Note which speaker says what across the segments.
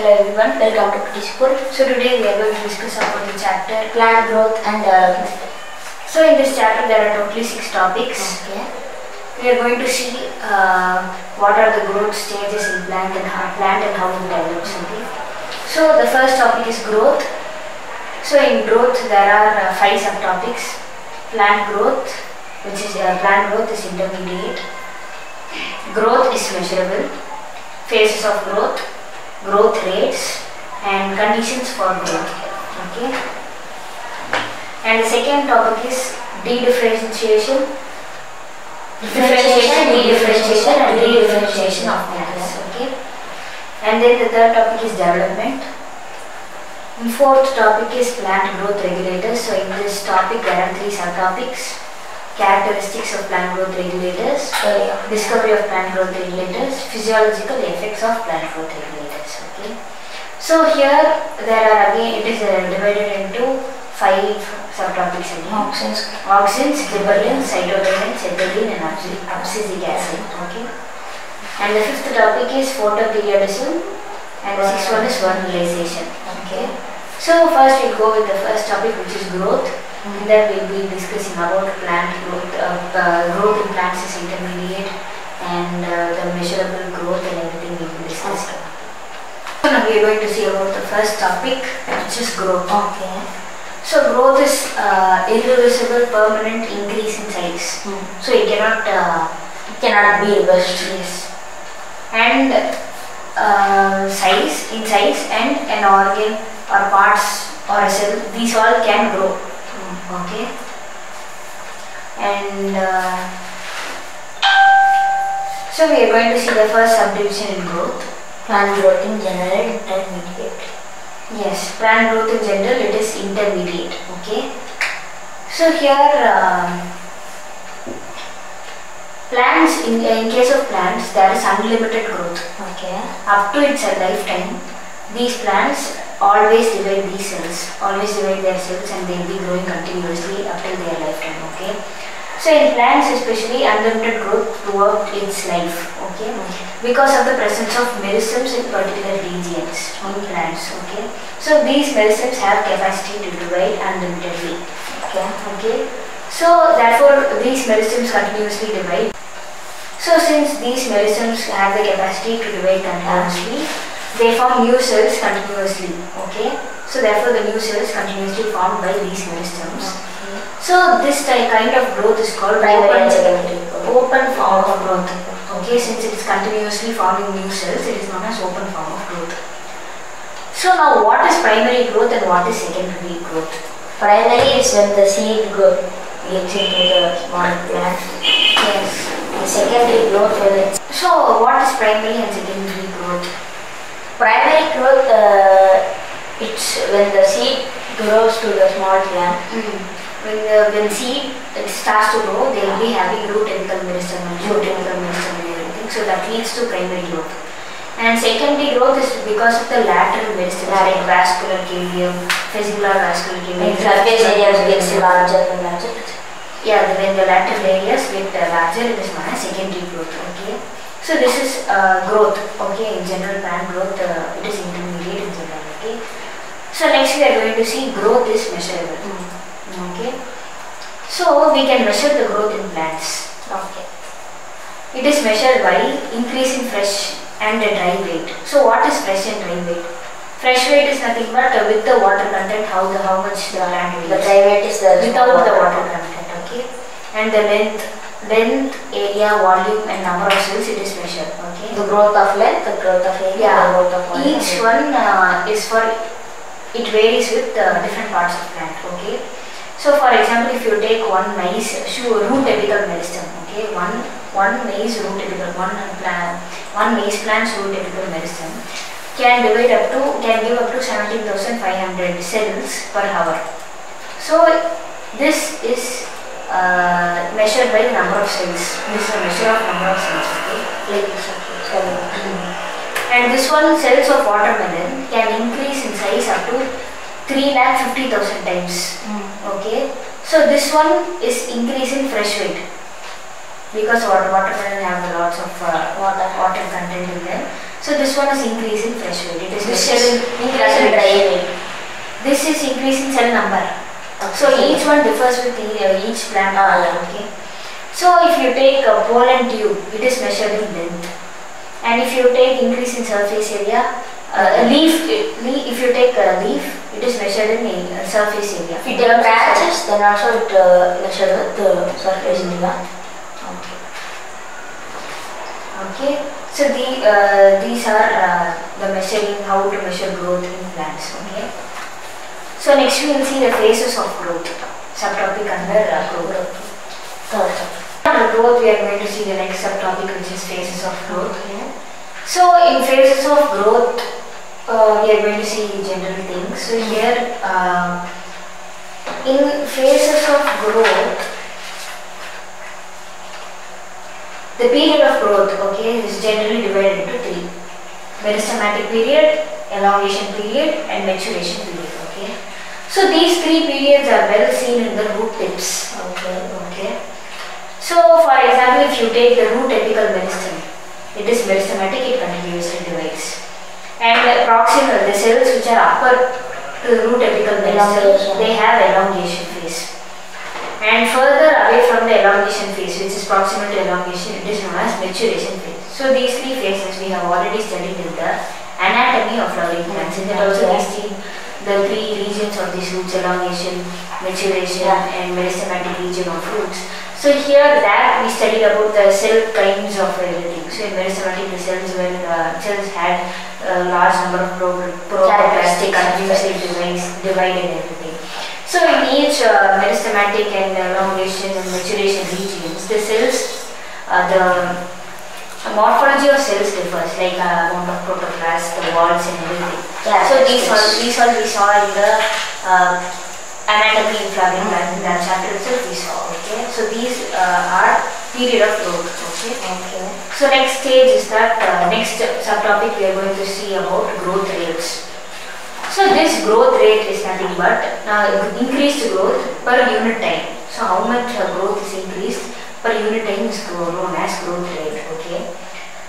Speaker 1: Hello everyone, welcome to Pretty School. So today we are going to discuss about the chapter plant growth and development. So in this chapter there are totally six topics.
Speaker 2: Okay.
Speaker 1: We are going to see uh, what are the growth stages in plant and how plant and how it develops. Okay. So the first topic is growth. So in growth there are uh, five subtopics. Plant growth, which is uh, plant growth is intermediate. Growth is measurable. Phases of growth, growth rates, and conditions for growth. Okay. And the second topic is dedifferentiation. Differentiation, dedifferentiation, and redifferentiation of plants. Okay. And then the third topic is development. And fourth topic is plant growth regulators. So in this topic there are three subtopics. Characteristics of plant growth regulators,
Speaker 2: yeah.
Speaker 1: discovery of plant growth regulators, physiological effects of plant growth regulators. Okay. So here there are again it is uh, divided into five subtopics again.
Speaker 2: Auxins.
Speaker 1: Auxins, gibberellin, cytokinin, ethylene and absci- abscisic acid. Okay. And the fifth topic is photoperiodism and the sixth one is vernalization. Okay. So first we go with the first topic which is growth. In that we'll be discussing about plant growth. Uh, growth in plants is intermediate and uh, the measurable growth and everything we'll be discussing. So now we are going to see about the first topic which is growth.
Speaker 2: Okay.
Speaker 1: So growth is uh, irreversible permanent increase in size.
Speaker 2: Hmm.
Speaker 1: So it cannot uh,
Speaker 2: It cannot be reversed.
Speaker 1: yes. And uh, size in size and an organ or parts or a cell these all can grow. Okay. And uh, so we are going to see the first subdivision in growth.
Speaker 2: Plant growth in general, intermediate.
Speaker 1: Yes, plant growth in general it is intermediate. Okay. So here um, plants in, in case of plants there is unlimited growth
Speaker 2: Okay.
Speaker 1: up to its lifetime. These plants always divide these cells, always divide their cells and they will be growing continuously up till their lifetime. Okay. So in plants especially unlimited growth throughout its life. Okay because of the presence of meristems in particular regions in plants. Okay, so these meristems have capacity to divide unlimitedly.
Speaker 2: Okay.
Speaker 1: Okay, so therefore these meristems continuously divide. So since these meristems have the capacity to divide continuously, they form new cells continuously. Okay, so therefore the new cells continuously formed by these meristems. So this type kind of growth is called
Speaker 2: Primary and
Speaker 1: open-
Speaker 2: secondary
Speaker 1: open form of growth. Okay, since it is continuously forming new cells, it is known as open form of growth. So now what is primary growth and what is secondary growth?
Speaker 2: Primary is when the seed gets into the small plant.
Speaker 1: Yes.
Speaker 2: The secondary growth when it's
Speaker 1: So what is primary and secondary growth?
Speaker 2: Primary growth. Uh, it's when the seed grows to the small plant.
Speaker 1: When the when seed it starts to grow, they will be having root apical meristem and root apical meristem and everything. So that leads to primary growth. And secondary growth is because of the lateral meristem like vascular cilium, fascicular vascular cilium.
Speaker 2: When surface areas gets larger and larger.
Speaker 1: Yeah, the- when the lateral areas get uh, larger, it is known as secondary growth. Okay. So this is uh, growth. Okay, in general plant growth, uh, it is intermediate in general. Okay. So next we are going to see growth is measurable. Okay. So we can measure the growth in plants.
Speaker 2: Okay.
Speaker 1: It is measured by increase in fresh and the dry weight. So what is fresh and dry weight? Fresh weight is nothing but uh, with the water content, how the how much the plant weighs
Speaker 2: The dry weight is the
Speaker 1: without the water content, okay? And the length, length, area, volume and number of cells it is measured, okay?
Speaker 2: The growth of length, the growth of area,
Speaker 1: Yeah.
Speaker 2: the growth of volume.
Speaker 1: Each one uh, is for, it varies with uh, different parts of plant, okay? So for example, if you take one maize, root apical meristem, okay? One, one maize root apical, one plant, one maize plant's root apical meristem can divide up to, can give up to 17,500 cells per hour. So this is uh, measured by the number of cells. This is a measure of number of cells, okay?
Speaker 2: Like this,
Speaker 1: And this one cells of watermelon can increase in size up to 3 lakh 50,000 times. Okay. So this one is increase in fresh weight. because water, watermelon have lots of uh, water, water content in them. So this one is increasing fresh weight. It is
Speaker 2: This
Speaker 1: measured in
Speaker 2: increase in dry weight.
Speaker 1: This is increase in cell number. So each one differs with the, uh, each plant.
Speaker 2: Ah.
Speaker 1: Okay. So if you take a pollen tube, it is measured in length. And if you take increase in surface area, uh, a leaf, le- if you take a leaf, it is measured in uh, surface area.
Speaker 2: If you take branches, then also it uh, measured with the surface area.
Speaker 1: Okay. So the uh, these are uh, the measuring how to measure growth in plants. Okay. So next we will see the phases of growth. Subtopic under uh, growth.
Speaker 2: Third.
Speaker 1: Under growth, we are going to see the next subtopic, which is phases of growth. So in phases of growth, uh, we are going to see general things. So here, um, in phases of growth, the period of growth, okay, is generally divided into three: meristematic period, elongation period, and maturation period. So these three periods are well seen in the root tips.
Speaker 2: Okay.
Speaker 1: Okay. So, for example, if you take the root apical meristem, it is meristematic, it continues continuously divides. And the proximal, the cells which are upper to the root apical meristem, they have elongation phase. And further away from the elongation phase, which is proximal to elongation, it is known as maturation phase. So, these three phases we have already studied in the anatomy of flowering plants. In that also we see the three regions of these roots, elongation, maturation,
Speaker 2: Yeah.
Speaker 1: and meristematic region of roots. So here that we studied about the cell kinds of everything. So in meristematic the cells were uh, cells had a large number of pro- protoplastic continuously divided everything. So in each uh, meristematic and elongation and maturation regions, the cells, uh, the morphology of cells differs, like uh, amount of protoplast, the walls and everything.
Speaker 2: Yeah,
Speaker 1: So these all these all we saw in the uh, anatomy in flowering plants in that chapter itself we saw. Okay, so these uh, are period of growth. Okay.
Speaker 2: Okay.
Speaker 1: So next stage is that uh, next subtopic we are going to see about growth rates. So this growth rate is nothing but now increased growth per unit time. So how much uh, growth is increased per unit time is grow- known as growth rate. Okay.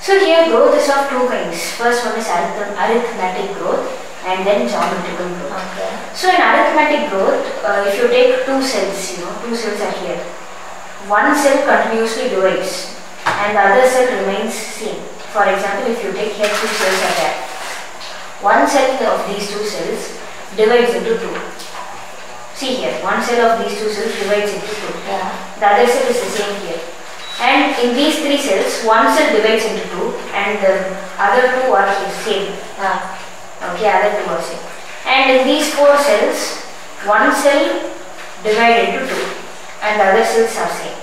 Speaker 1: So here growth is of two kinds. First one is arith- arithmetic growth and then geometrical growth.
Speaker 2: Okay.
Speaker 1: So in arithmetic growth, uh, if you take two cells, you know, two cells are here. One cell continuously divides and the other cell remains same. For example, if you take here two cells are there. One cell of these two cells divides into two. See here, one cell of these two cells divides into two.
Speaker 2: Yeah.
Speaker 1: The other cell is the same here. And in these three cells, one cell divides into two and the other two are the same.
Speaker 2: Yeah.
Speaker 1: Okay, other two are same. And in these four cells, one cell divides into two and the other cells are same.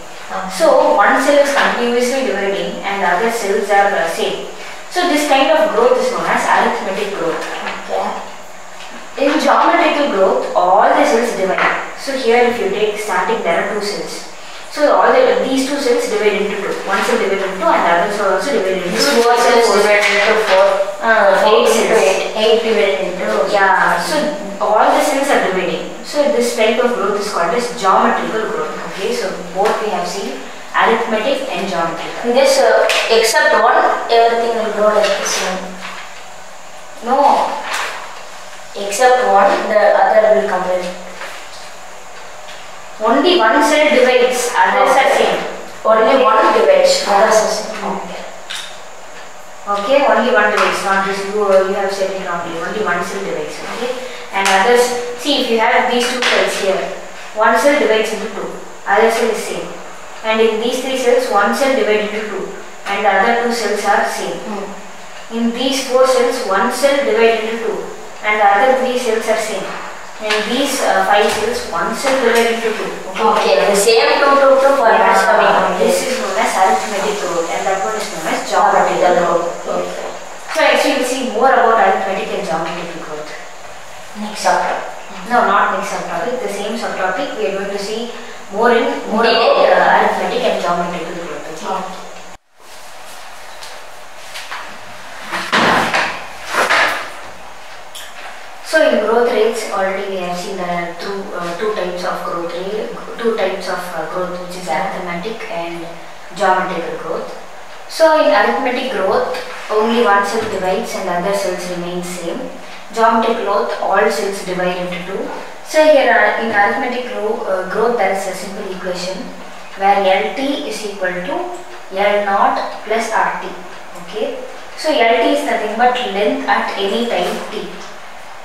Speaker 1: So one cell is continuously dividing and the other cells are uh, same. So this kind of growth is known as arithmetic growth.
Speaker 2: Okay.
Speaker 1: In geometrical growth, all the cells divide. So here if you take starting there are two cells. So all the, these two cells divide into two. One cell divided into two and the other cell also divided into
Speaker 2: This
Speaker 1: two.
Speaker 2: four cells divided into four.
Speaker 1: Uh,
Speaker 2: Four
Speaker 1: eight cells.
Speaker 2: eight. Eight divided into.
Speaker 1: Yeah, so all the cells are dividing. So this type of growth is called as geometrical growth. Okay, so both we have seen arithmetic and geometrical.
Speaker 2: In this, uh, except one, everything will grow like the same.
Speaker 1: No,
Speaker 2: Except one, the other will come in.
Speaker 1: only one cell divides, others are same.
Speaker 2: Only one divides, others are same.
Speaker 1: Okay, only one divides, not this you, uh, you have said it wrongly. Only one cell divides. Okay, and others. See, if you have these two cells here, one cell divides into two, other cell is same. And in these three cells, one cell divides into two, and the other two cells are same.
Speaker 2: Hmm.
Speaker 1: In these four cells, one cell divided into two, and the other three cells are same. In these uh, five cells, one cell divided into two.
Speaker 2: Okay, the same two, two, two formats coming
Speaker 1: Yeah,
Speaker 2: on
Speaker 1: this is known as arithmetic growth, and that one is known as geometrical growth.
Speaker 2: Okay.
Speaker 1: So actually, we'll see more about arithmetic and geometrical growth.
Speaker 2: Next chapter.
Speaker 1: No, not next subtopic. The same subtopic. We are going to see more in more. about uh, arithmetic and geometrical growth. Okay. So in growth rates, already we have seen there are two, uh, two types of growth rate, two types of uh, growth, which is arithmetic growth. Only one cell divides and other cells remain same. Geometric growth, all cells divide into two. So here uh, in arithmetic grow, uh, growth there is a simple equation where LT is equal to L naught plus RT. Okay. So LT is nothing but length at any time T.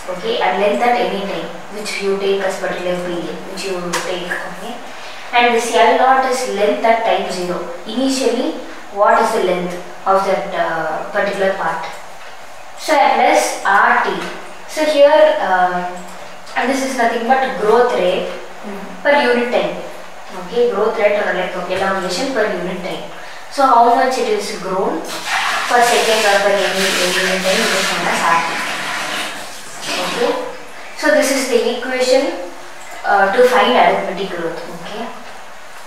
Speaker 1: Okay, and length at any time which you take as particular period which you take. Okay. And this L naught is length at time 0. Initially, what is the length of that uh, particular part? So plus RT. So here, um, and this is nothing but growth rate per unit time. Okay, growth rate or like elongation per unit time. So how much it is grown per second or per any unit time is known as RT. Okay. So this is the equation uh, to find arithmetic growth. Okay.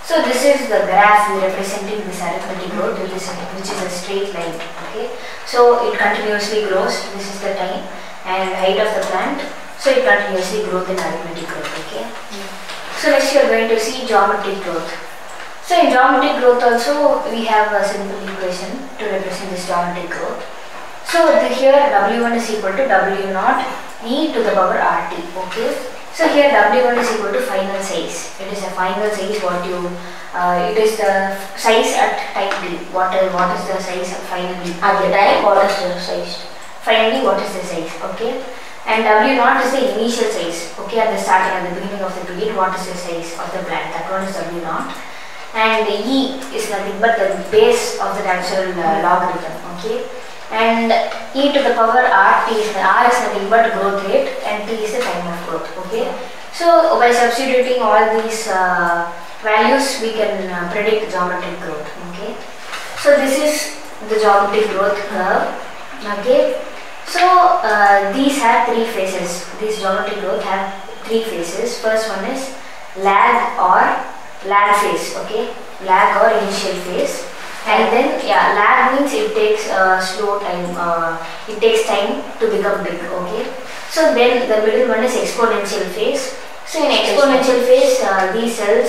Speaker 1: So this is the graph representing this arithmetic growth which is, which is a straight line. Okay. So it continuously grows. This is the time and height of the plant. So it continuously grows in arithmetic growth. Okay. So next you are going to see geometric growth. So in geometric growth also we have a simple equation to represent this geometric growth. So the, here W1 is equal to W0 e to the power RT. Okay. So here W1 is equal to final size. It is a final size what you, uh, it is the size at time t. What is, what is the size finally?
Speaker 2: At the time, what is the size?
Speaker 1: Finally what is the size? Okay. And W0 is the initial size. Okay. At the starting, at the beginning of the period, what is the size of the plant? That one is W0. And E is nothing but the base of the natural uh, logarithm. Okay and e to the power r t is r is nothing but growth rate and t is the time of growth okay? So by substituting all these uh, values we can uh, predict geometric growth okay? So this is the geometric growth curve okay? So uh, these have three phases. These geometric growth have three phases. First one is lag or lag phase okay? Lag or initial phase and then yeah lag means it takes uh, slow time uh, it takes time to become big okay? So then the middle one is exponential phase. So in exponential phase uh, these cells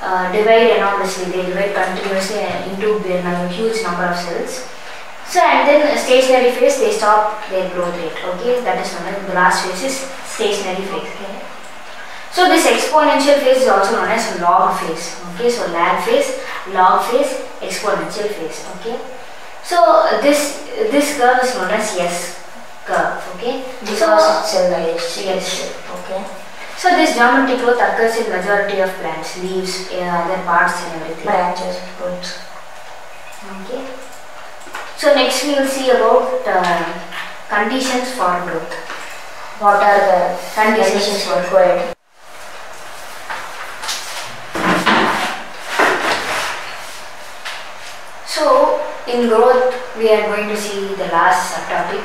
Speaker 1: uh, divide enormously they divide continuously into a huge number of cells. So and then stationary phase they stop their growth rate okay? That is known as the last phase is stationary phase okay? So this exponential phase is also known as log phase okay? So lag phase log phase exponential phase okay? So this this curve is known as s curve okay?
Speaker 2: Because
Speaker 1: so
Speaker 2: it's a nice
Speaker 1: yes
Speaker 2: Okay.
Speaker 1: so this geometric growth occurs in majority of plants leaves uh, other parts and everything.
Speaker 2: Branches, roots.
Speaker 1: okay? So next we will see about uh, conditions for growth.
Speaker 2: What are the
Speaker 1: Conditions
Speaker 2: conditions
Speaker 1: for-
Speaker 2: required?
Speaker 1: so in growth we are going to see the last subtopic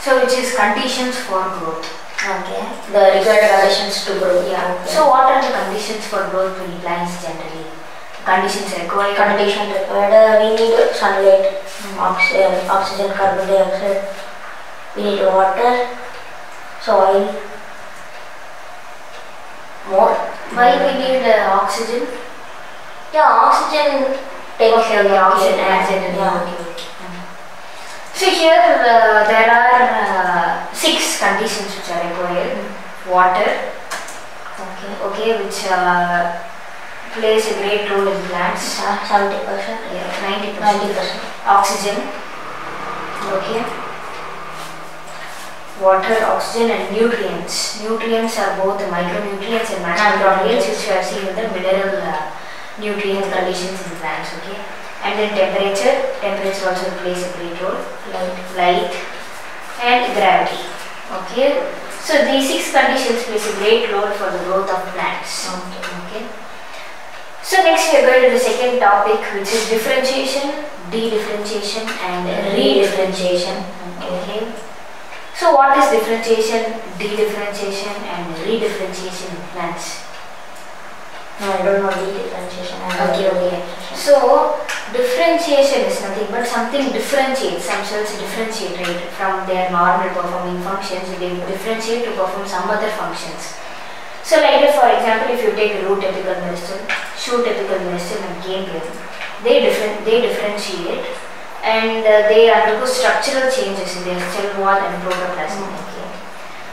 Speaker 1: so which is conditions for growth
Speaker 2: Okay. The required conditions to grow.
Speaker 1: Yeah.
Speaker 2: Okay.
Speaker 1: So what are the conditions for growth in plants generally? Conditions required.
Speaker 2: condition required. Uh, we need sunlight, oxygen, oxygen, carbon dioxide. We need water, soil. More.
Speaker 1: Why we need uh, oxygen?
Speaker 2: Yeah, oxygen
Speaker 1: Okay, okay, oxygen accident.
Speaker 2: Yeah.
Speaker 1: Okay. So here uh, there are uh, six conditions which are required. Water,
Speaker 2: Okay.
Speaker 1: okay, which uh, plays a great role in plants.
Speaker 2: Seventy percent.
Speaker 1: Yeah, ninety
Speaker 2: Ninety
Speaker 1: percent.
Speaker 2: percent.
Speaker 1: Oxygen, okay. Water, oxygen, and nutrients. Nutrients are both the micronutrients and macronutrients, which we have seen in the mineral uh, nutrient conditions in plants. Okay, and then temperature. Temperature also plays a great role.
Speaker 2: Light.
Speaker 1: Light and gravity. Okay, so these six conditions plays a great role for the growth of plants. Okay. So next we are going to the second topic, which is differentiation, de-differentiation, and re-differentiation. Okay. So what is differentiation, de-differentiation, and re-differentiation in plants?
Speaker 2: No, I don't know the differentiation.
Speaker 1: Okay, okay. So differentiation is nothing but something differentiates. Some cells differentiate right from their normal performing functions. They differentiate to perform some other functions. So like for example, if you take root apical meristem, shoot apical meristem, and cane rhythm. they different they differentiate and uh, they undergo structural changes in their cell wall and protoplasm. Okay.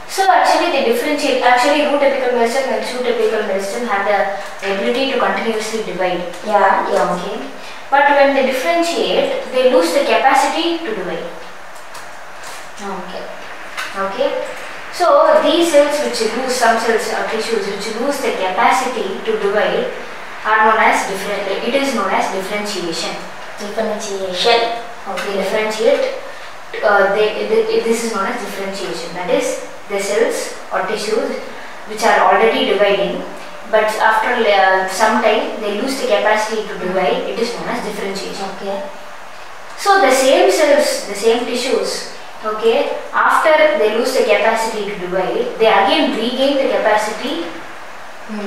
Speaker 1: So actually they differentiate. Actually, root apical meristem and shoot apical meristem have the ability to continuously divide.
Speaker 2: Yeah, yeah.
Speaker 1: Okay. But when they differentiate, they lose the capacity to divide.
Speaker 2: Okay.
Speaker 1: Okay. So these cells which lose some cells or tissues which lose the capacity to divide are known as different. It is known as differentiation.
Speaker 2: Differentiation.
Speaker 1: Okay, differentiate. Uh, they, they, this is known as differentiation. That is, the cells or tissues which are already dividing, but after uh, some time they lose the capacity to divide. It is known as differentiation.
Speaker 2: Okay.
Speaker 1: So the same cells, the same tissues, okay, after they lose the capacity to divide, they again regain the capacity
Speaker 2: Hmm.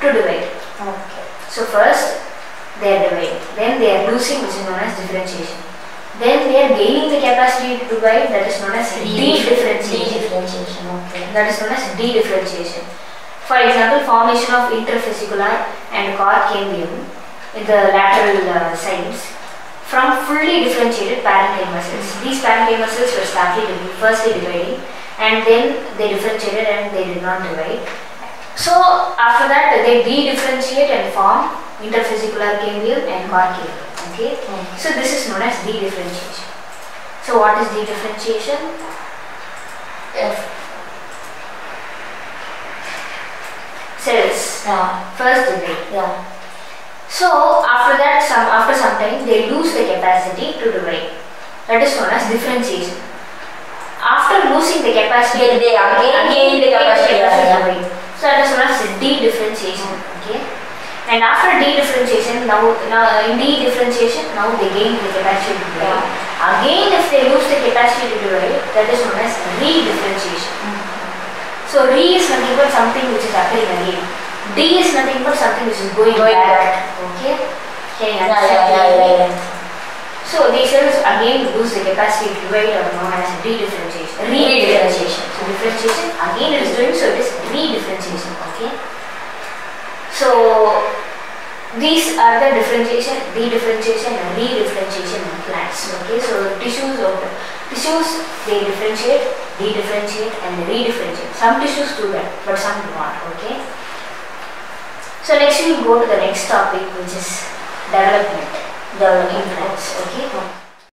Speaker 1: to divide.
Speaker 2: Okay.
Speaker 1: So first they are dividing, then they are losing which is known as differentiation. Then they are gaining the capacity to divide that is known as de-differentiation.
Speaker 2: Differentiation. Okay.
Speaker 1: That is known as de-differentiation. For example, formation of interfascicular and cork cambium in the lateral uh, sides from fully differentiated parenchyma cells. These parenchyma cells were started firstly dividing and then they differentiated and they did not divide. So after that they de-differentiate and form interfascicular cambium and cork cambium. Okay. So this is known as de-differentiation. So what is de-differentiation?
Speaker 2: Yes.
Speaker 1: Cells
Speaker 2: Yeah.
Speaker 1: first divide.
Speaker 2: Yeah.
Speaker 1: So after that, some after some time, they lose the capacity to divide. That is known as differentiation. After losing the capacity,
Speaker 2: They- they again gain the capacity,
Speaker 1: to
Speaker 2: yeah, yeah.
Speaker 1: divide. So that is known as de-differentiation. Okay. And after de-differentiation, now, now in de-differentiation, now they gain the capacity to divide. Again, if they lose the capacity to divide, that is known as re-differentiation. Mm-hmm. So re is nothing but something which is occurring again. D is nothing but something which is going,
Speaker 2: Going
Speaker 1: back. Okay. Can you
Speaker 2: Yeah, yeah, yeah, yeah, yeah.
Speaker 1: So these cells again lose the capacity to divide or known as re-differentiation. Re-differentiation. So differentiation again it is doing so it is re-differentiation. Okay. So these are the differentiation, de-differentiation and re-differentiation in plants. Okay. So tissues of the tissues they differentiate, de-differentiate and re-differentiate. Some tissues do that, but some do not. Okay. So next we will go to the next topic which is
Speaker 2: development
Speaker 1: in plants. Okay.